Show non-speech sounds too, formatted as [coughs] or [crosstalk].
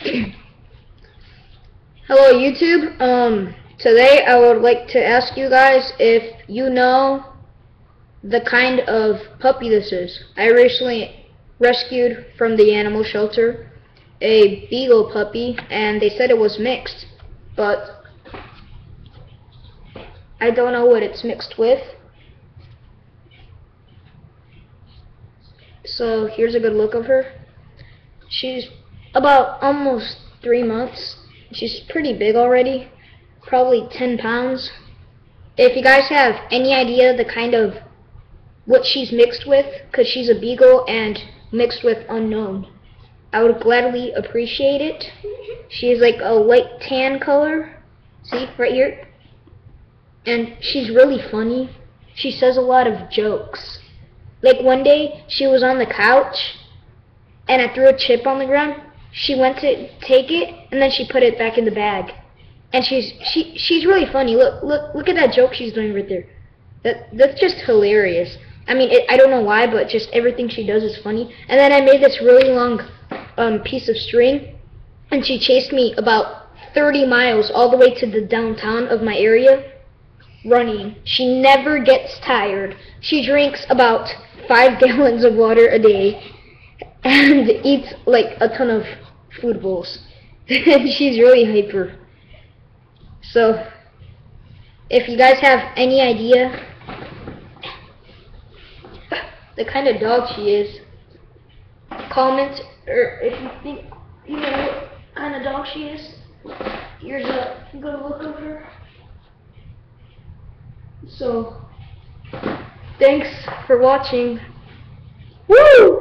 [coughs] Hello YouTube. Um today I would like to ask you guys if you know the kind of puppy this is. I recently rescued from the animal shelter a beagle puppy and they said it was mixed, but I don't know what it's mixed with. So here's a good look of her. She's about almost three months. She's pretty big already, probably 10 pounds. If you guys have any idea the kind of what she's mixed with, because she's a beagle and mixed with unknown, I would gladly appreciate it. She's like a light tan color. See, right here. And she's really funny. She says a lot of jokes. Like one day, she was on the couch, and I threw a chip on the ground. She went to take it, and then she put it back in the bag. And she's she she's really funny. Look look look at that joke she's doing right there. That that's just hilarious. I mean, it, I don't know why, but just everything she does is funny. And then I made this really long um, piece of string, and she chased me about 30 miles all the way to the downtown of my area running. She never gets tired. She drinks about five [laughs] gallons of water a day and eats like a ton of food bowls. And [laughs] she's really hyper. So, if you guys have any idea the kind of dog she is, comment, or if you think you know what kind of dog she is, here's a good look of her. So, thanks for watching. Woo!